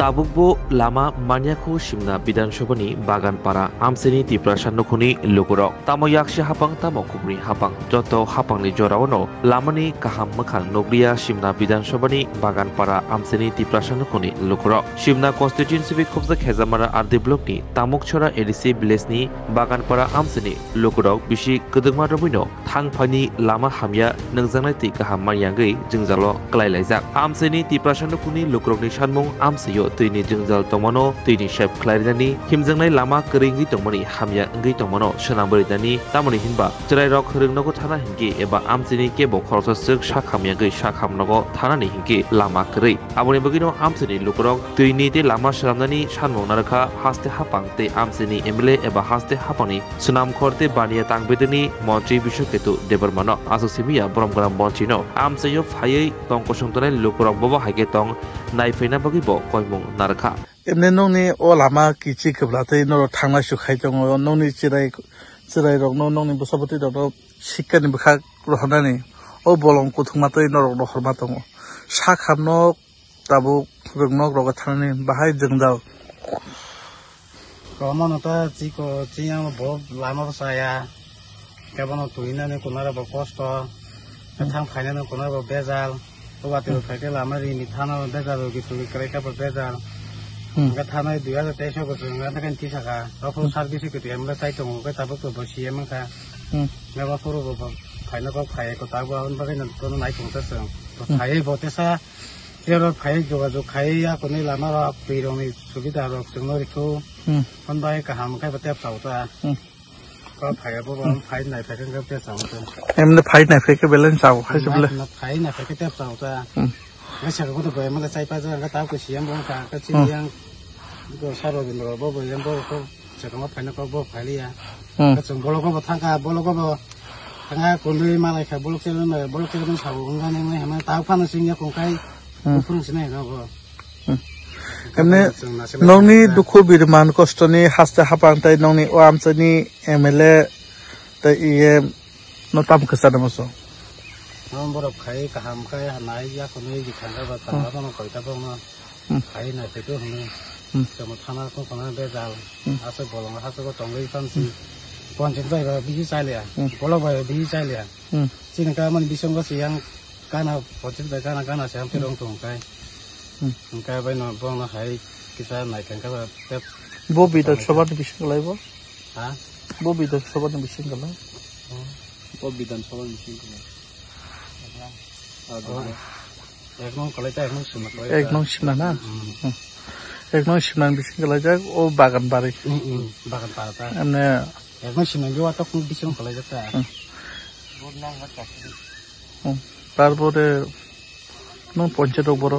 তাবুকবো, লামা মানিয়াখু সিমনা বিধানসভানি, বাগানপাড়া, আমসেনি, ত্রিপুরা সান্নখনি লুকুর তামো ইয়াকশি হাপাং তামো কুমরি হাপাং, যত হাপাংনি জরাওনো লামানি, কাহাম, মখান, নগরিয়া, সিমনা বিধানসভানি, বাগানপাড়া, আমসেনি, ত্রিপুরা সান্নখনি লুকুর, সিমনা কনস্টিটিউন্সিবি খবজা খেজামারা আর্দি ব্লকনি তামুকছড়া এডিসি ভিলেজনি বাগানপাড়া, আমসেনি লুকুরক বিশি গদংমা রবিনো থাংফানি লামা, হামিয়া নংজাংনাই তি কাহাম, মানিয়াঙ্গই, জিংজালো, ক্লাইলাইজাক, আমসেনি Tipra সান্নখুনি লুকুরকনি সানমুং আমসেয়ো tini jungjal tongmano tini shep khlairani himjangnai lama kringi tongmani hamya ngai tongmano shanambari dani tamoni hinba chrai rok hrungnogo thana hingi eba amchini kebo khorsa sik sha khamya gai sha thana ni hingi lama kri aboni bagino amchini lukrok tini te lama sharamnani sanmong narakha haste hapang te amchini emle eba haste hapani sunam khorte baniya tangbedani মন্ত্রী বিশ্বকেতু দেবরমানো আসুসিমিয়া বরমগ্রাম বঞ্চিনো আমসাইও ফাইयै তং কসংতনাই লুকুরক ববা হাইকে তং নাইফাইনা বগিব কয়মুং narka. Emne noni olama kichi kublate noro thangla shukhai chongo noni chirai chirai rok no noni busabuti doro shikka ni bukha rohna ni o bolong kuthung mato noro no horma tongo shakham no tabu rok no roga thana ni bahai jengdao. Kama nata chiko chiya no bo lama saya kebono tuina ni kunara bo kosto. Tentang kainan kunara bo bezal. Phainani kunara bo bezal তো বাতিল থাকে আমার ই থানা বেজার কিছু ক্রেকা বেজার nga thana du ya te sho ko nga ta kan ti sa ka ro fu service ko ti amla sai to ngo ka ta bo ko bo si em ka nga ba fu ro bo phai na ko phai ko ta ba on ba na ko nai ko ta sa to phai bo phải em nó phải này phải cái bên sau phải cái bên phải này phải cái tiếp sau ta nó sẽ có được mà nó sai phải ra cái táo của chị em bông cả cái chị em rồi sau rồi mình rồi bố bố em bố có sẽ có phải nó có bố phải đi à cái chồng bố có bố thằng cả bố có bố thằng cả con đi mà lại cả bố chơi luôn này bố chơi luôn sau cũng cái này mấy hàng táo phan nó sinh ra cùng cái không sinh này đâu rồi এমনি নংনি দুখু বিরমান কষ্টনি হাস্তে হাপাং তাই নংনি ও আমচানি MLA তাই ইয়ে নতাম খসা নামসো নম বরফ খাই কাহাম খাই হানাই ইয়া কোনো খাঙ্গা বা তাঙ্গা কোনো কইতা বং না খাই না পেটো হনে যেমন থানা কোন কোনো বেজাল আছে বলং আছে কো টঙ্গই পানসি পঞ্চায়েত বাই বা বিজি চাইলিয়া বল বাই বিজি চাইলিয়া চিনকা মানে বিসঙ্গ সিয়াং কানা পঞ্চায়েত বাই কানা কানা সিয়াং পেরং টং এক নং সিমান বিচিং গেলাই যাক ও বাগান বাড়ি তারপরে পঞ্চায়েত বড়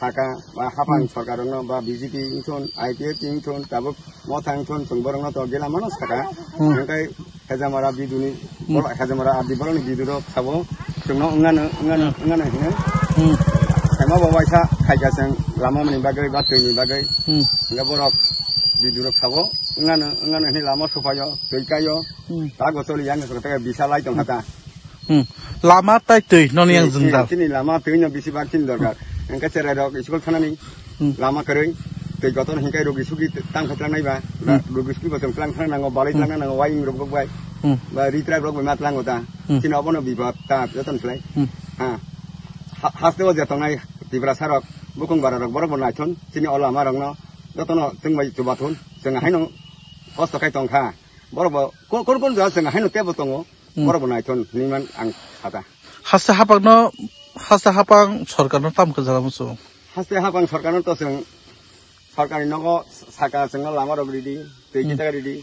থাকা বা হাফাং সরকারং বা বিজেপি ইংথুন আইপিএফ ইংথুন তাবো মথা ইংথুন চংবরং তো গেলা মানুষ থাকা হংকাই হেজামারা বিদুনি হেজামারা আদি বলনি বিদুর খাবো চুনো অঙ্গান অঙ্গান অঙ্গান হিনে হেমা বাবাইসা খাইকাছেন লামামনি বাগৈ বা তৈনি বাগৈ হংকা বরক বিদুর খাবো অঙ্গান অঙ্গান হিনে লামা সুপায় তৈকায় তা গতলি ইয়াং সরকার বিশা লাই চং হাতা lama tai tui non yang zunda sini lama tui no bisi bakin dorkar engka cerai rok iskul thanani lama kereng tui goton hingkai rogi sugi tang khatlang nai ba rogi sugi botom klang thang nango balai klang nango waing rok bok bai ba ritrai rok bai matlang ota sini obono biba ta joton selai ha haste o jatong nai tibra sarok bukung bara rok borok bonai thon sini ola ma rok no jotono jeng bai chuba thon jeng haino kosto kai tong kha borok bo kon kon ja jeng haino tebo tongo বড় বনাই থন নিমান আং হাতা হাসতে হাপাং ন হাসা হাপাং সরকারনো তামকে জানামছো হাসে হাপাং সরকারনো তো সরকারি নগ সাকা সং লামা রব রিডি টাকা রিডি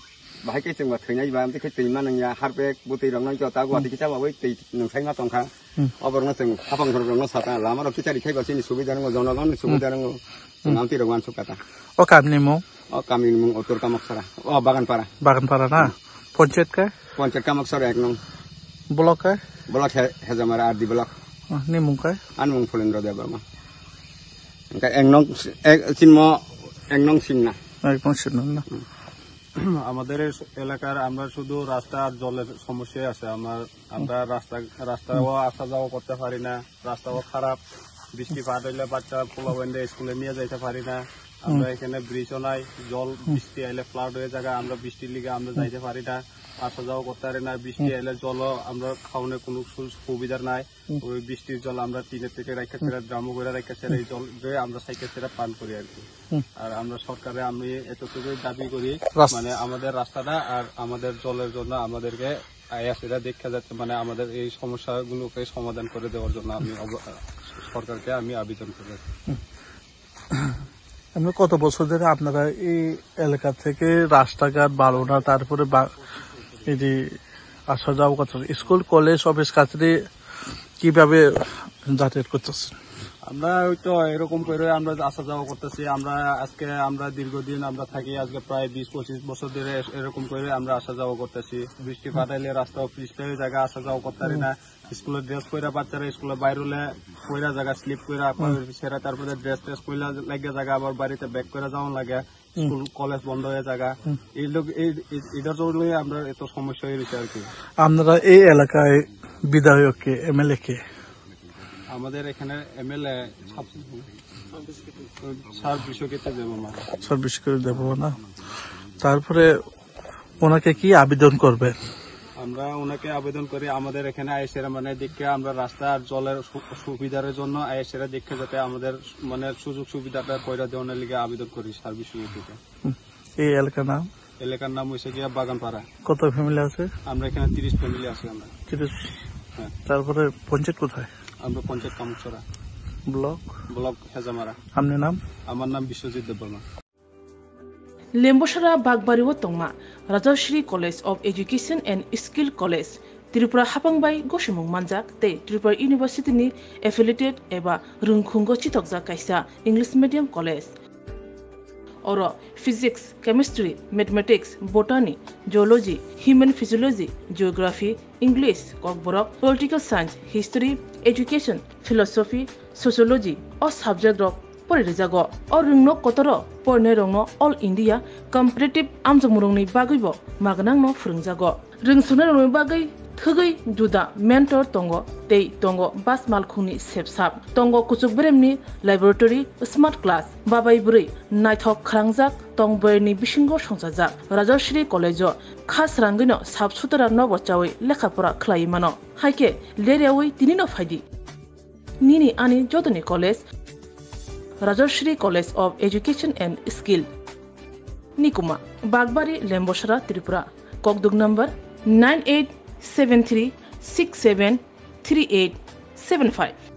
ভাই কে চেঙ্গা বা আমি খৈ তৈমা নং হার বেগ বুতৈ রং নং জতা গুয়াতি কিচা বাবৈ তৈ নং সাইমা তংখা। অবর নং চেঙ্গ হাপাং সরকার নং সাতা লামা রব কিচারি খাই বাসিনি সুবিধা নং জনগণ সুবিধা নং নামতি রগমান সুকাতা ও কামনি মো? ও কামনি মো উত্তর কামকসরা ও বাগানপাড়া। বাগানপাড়া না? পঞ্চায়েত কা? পঞ্চায়েত কামকসরা এক নং। ব্লক কা? Block Hezamara R the block. Ardi mungkai? An anmung pulendra deva berma engka engnong sinmo engnong singna Engnong sin na. আমাদের এই এলাকার আমরা শুধু রাস্তা আর জলের সমস্যাই আছে আমার আমরা রাস্তা রাস্তাও আসা যাওয়া করতে পারি না রাস্তাও খারাপ বৃষ্টি পাট হইলে বাচ্চা পোলা বন্ধে স্কুলে নিয়ে যাইতে পারি না আমরা এখানে ব্রিজও নাই জল বৃষ্টি আইলে ফ্লাড হয়ে জায়গা আমরা বৃষ্টির লিগে আমরা যাইতে পারি না আসা যাওয়া করতে পারি না বৃষ্টি আইলে জলও আমরা খাওয়ানোর কোনো সুবিধা নাই। ওই বৃষ্টির জল আমরা টিনের থেকে রেখে ছেড়ে ড্রামও করে রেখে ছেড়ে এই জল দিয়ে আমরা সাইকেল ছেড়ে পান করি আর কি। আর আমরা সরকারে আমি এতটুকুই দাবি করি মানে আমাদের রাস্তাটা আর আমাদের জলের জন্য আমাদেরকে আইএসিরা দেখা যাচ্ছে মানে আমাদের এই সমস্যাগুলোকে সমাধান করে দেওয়ার জন্য আমি সরকারকে আমি আবেদন করি। এমনি কত বছর ধরে আপনারা এই এলাকা থেকে রাস্তাঘাট বারোনা তারপরে এই আসা যাওয়া কথা স্কুল, কলেজ, অফিস কাছারি কীভাবে যাতায়াত করতেছেন? আমরা হয়তো এরকম করে আমরা আসা যাওয়া করতেছি আমরা আজকে আমরা দীর্ঘদিন আমরা থাকি আজকে প্রায় বিশ পঁচিশ বছর ধরে এরকম করে আমরা আসা যাওয়া করতেছি। বৃষ্টি কাটাইলে রাস্তা পৃষ্ঠের জায়গা আসা যাওয়া করতে পারি না। স্কুলের ড্রেস পরে বাচ্চারা স্কুলে বাইরে পয়রা জায়গা স্লিপ করে সেরা তারপরে ড্রেস ট্রেস পয়লা লাগে জায়গা আবার বাড়িতে ব্যাক করে যাওয়া লাগে। স্কুল কলেজ বন্ধ হয়ে জায়গা। এই লোক এটার জন্য আমরা এত সমস্যা হয়েছে আর কি। আপনারা এই এলাকায় বিধায়ক কে এমএলএ কে? আমাদের এখানে এমএলএ সার্ভিস করে দেব না তারপরে ওনাকে কি আবেদন করবে আমরা ওনাকে আবেদন করি আমাদের এখানে আইসেরা মানে দেখে আমরা রাস্তা আর জলের সুবিধার জন্য আইসেরা দেখে যাতে আমাদের মানে সুযোগ সুবিধাটা কইরা দেওয়ার লিগে আবেদন করি সার্ভিস থেকে এই এলাকার নাম? এলাকার নাম হয়েছে গিয়া বাগানপাড়া। কত ফ্যামিলি আছে? আমরা এখানে তিরিশ ফ্যামিলি আছি আমরা। তিরিশ। হ্যাঁ। তারপরে পঞ্চায়েত কোথায়? আমরা পঞ্চায়েত কামুকছড়া ব্লক? ব্লক হেজামারা। আপনার নাম? আমার নাম বিশ্বজিৎ দেববর্মা। লেম্বসরা বাগবাড়ি ও তংমা Rajashree college of education and skill college Tripura হাপাংবাই গসিমুং মানজাক তে ত্রিপুরা ইউনিভার্সিটিনি এফিলিটেড এবা রুংখুঙ্গ চিতকজা কাইসা ইংলিশ মিডিয়াম কলেজ। अर physics chemistry mathematics botany geology human physiology geography English Kokborok political science history education philosophy sociology अ साबजेक्ट रक परिरिजाग अ रोंनो कतर परने रंनो अल इंडिया कम्पिटिटिभ आमजमुरंनि बागैबो मागनांनो फोरोंजाग रोंसुनो रंनि बागै thugui duda mentor tongo tei tongo bas malkhuni sepsap tongo kuchukbremni laboratory smart class babai buri naithok khrangjak tongboyerni bisingo সংসারজাক Rajshree college খাস রাঙ্গিন সাফ সুতরা ন বচাওই লেখাপড়া খেলাই মানো হাইকে লেরিয়াওই তিনি ন ফাইদি নিনি আনি যতনি college Rajshree college of education and skill নিকুমা Bagbari লেম্বসরা Tripura ককদুক নম্বর নাইন এইট 73673875